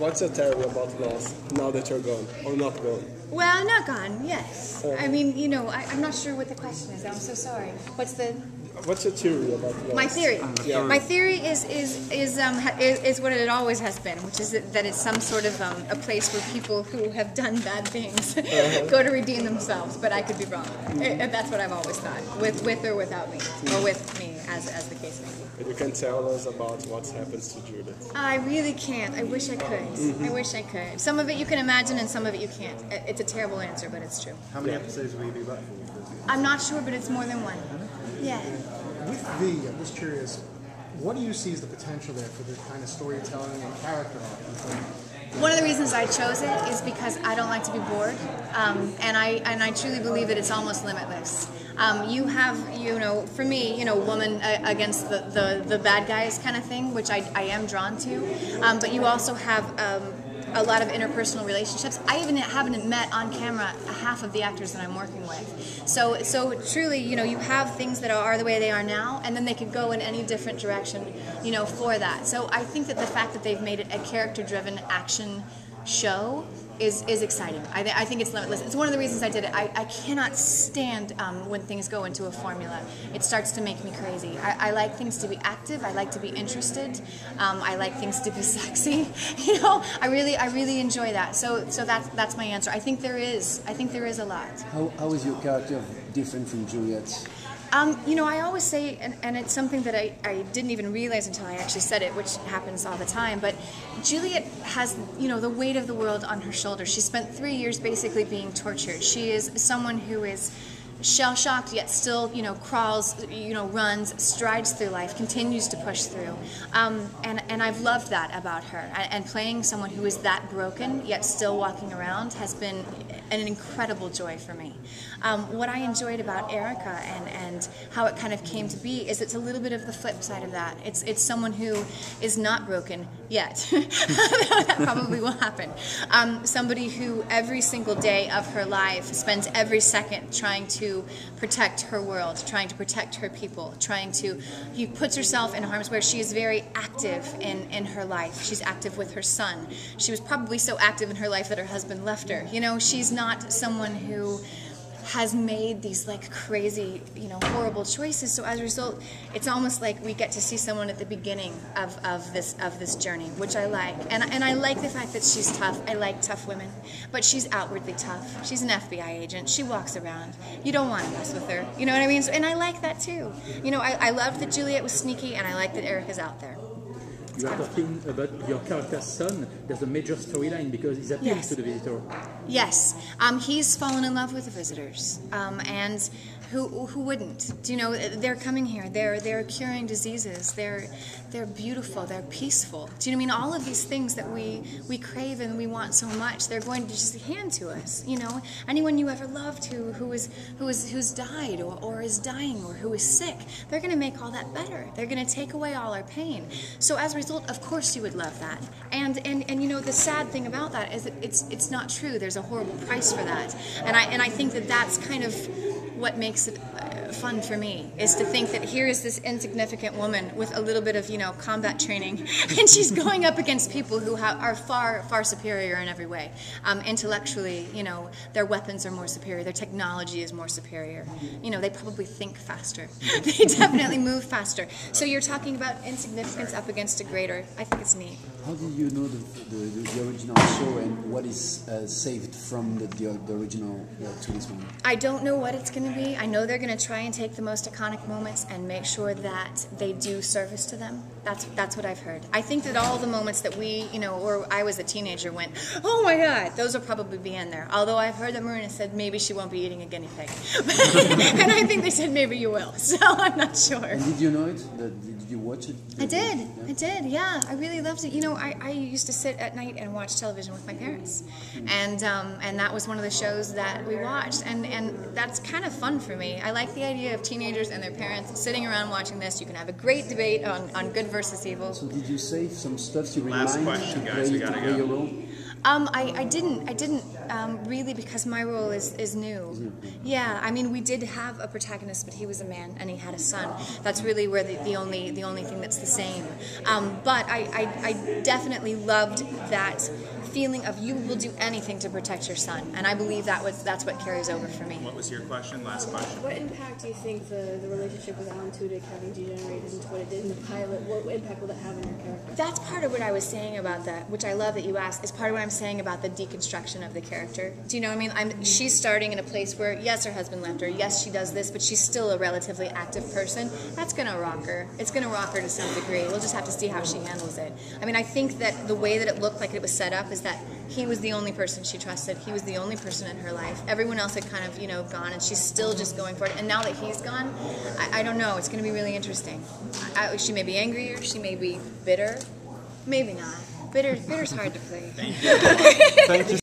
What's your theory about Lost now that you're gone or not gone? Well, not gone. Yes. Oh. I mean, you know, I, I'm not sure what the question is. I'm so sorry. What's the What's your theory about Lost? my theory? Yeah. My theory is is is um ha- is, is what it always has been, which is that, that it's some sort of um, a place where people who have done bad things go to redeem themselves. But I could be wrong. Eh, that's what I've always thought, with with or without me, or with me, as as the case may be. But you can tell us about what happens to Judith. I really can't. I wish I could. I wish I could. Some of it you can imagine, and some of it you can't. It's a terrible answer, but it's true. How many episodes will you be back for? I'm not sure, but it's more than one. Yeah. With V, I'm just curious, what do you see as the potential there for the kind of storytelling and character arc? One of the reasons I chose it is because I don't like to be bored, um, and I and I truly believe that it's almost limitless. Um, you have, you know, for me, you know, woman uh, against the, the, the bad guys kind of thing, which I, I am drawn to, um, but you also have um, a lot of interpersonal relationships. I even haven't met on camera half of the actors that I'm working with. So, so truly, you know, you have things that are the way they are now, and then they could go in any different direction, you know, for that. So I think that the fact that they've made it a character-driven action show is, is exciting. I, th- I think it's limitless. It's one of the reasons I did it. I, I cannot stand um, when things go into a formula. It starts to make me crazy. I, I like things to be active. I like to be interested. Um, I like things to be sexy. You know, I really I really enjoy that. So so that's that's my answer. I think there is. I think there is a lot. How, how is your character different from Juliet's? Um, you know, I always say, and, and it's something that I, I didn't even realize until I actually said it, which happens all the time, but Juliet has, you know, the weight of the world on her shoulders. She spent three years basically being tortured. She is someone who is shell shocked yet still you know crawls you know runs strides through life continues to push through. Um, and and I've loved that about her. And, and playing someone who is that broken yet still walking around has been an incredible joy for me. Um, what I enjoyed about Erica and and how it kind of came to be is it's a little bit of the flip side of that. It's it's someone who is not broken yet. That probably will happen. Um, somebody who every single day of her life spends every second trying to protect her world, trying to protect her people, trying to, he puts herself in harm's way. She is very active in, in her life. She's active with her son. She was probably so active in her life that her husband left her. You know, she's not someone who has made these like crazy, you know, horrible choices. So as a result, it's almost like we get to see someone at the beginning of, of this of this journey, which I like. And and I like the fact that she's tough. I like tough women, but she's outwardly tough. She's an FBI agent. She walks around. You don't want to mess with her. You know what I mean? So, and I like that too. You know, I, I love that Juliet was sneaky, and I like that Erica's out there. You are talking about your character's son. There's a major storyline because he's appealing Yes. to the visitor. Yes, um, he's fallen in love with the visitors, um, and who who wouldn't? Do you know they're coming here? They're they're curing diseases. They're they're beautiful. They're peaceful. Do you know what I mean? All of these things that we we crave and we want so much, they're going to just hand to us. You know, anyone you ever loved who who is who is who's died or, or is dying or who is sick, they're going to make all that better. They're going to take away all our pain. So as a result, of course, you would love that. And and and you know the sad thing about that is that it's it's not true. There's a horrible price for that. And I and I think that that's kind of what makes it fun for me is to think that here is this insignificant woman with a little bit of you know combat training, and she's going up against people who are far far superior in every way. Um, intellectually, you know, their weapons are more superior, their technology is more superior. You know, they probably think faster. they definitely move faster. So you're talking about insignificance up against a greater. I think it's neat. How did you know the, the, the original show and what is uh, saved from the, the, the original uh, to this one? I don't know what it's going to be. I know they're going to try and take the most iconic moments and make sure that they do service to them. That's that's what I've heard. I think that all the moments that we, you know, or I was a teenager went, oh my God, those will probably be in there. Although I've heard that Morena said maybe she won't be eating a guinea pig, and I think they said maybe you will. So I'm not sure. And did you know it? Did you watch it? I did. Yeah? I did. Yeah, I really loved it. You know, I, I used to sit at night and watch television with my parents, and um, and that was one of the shows that we watched, and and that's kind of fun for me. I like the idea of teenagers and their parents sitting around watching this. You can have a great debate on, on good versus evil. So did you say some stuff to Last remind question, guys, we gotta play go. Your role? Um, I, I didn't. I didn't um, really because my role is, is new. Yeah, I mean, we did have a protagonist, but he was a man and he had a son. That's really where the, the only the only thing that's the same. Um, but I, I, I definitely loved that feeling of you will do anything to protect your son, and I believe that was that's what carries over for me. What was your question? Last question. What impact do you think the, the relationship with Alan Tudyk having degenerated into what it did in the pilot? What impact will that have on your character? That's part of what I was saying about that, which I love that you asked. Is part of what I'm saying about the deconstruction of the character. Do you know what I mean? I'm, she's starting in a place where yes, her husband left her. Yes, she does this, but she's still a relatively active person. That's gonna rock her. It's gonna rock her to some degree. We'll just have to see how she handles it. I mean, I think that the way that it looked like it was set up is that he was the only person she trusted. He was the only person in her life. Everyone else had kind of you know gone, and she's still just going for it. And now that he's gone, I, I don't know. It's gonna be really interesting. I, she may be angrier. She may be bitter. Maybe not. Bitter, bitter's hard to play. Thank you.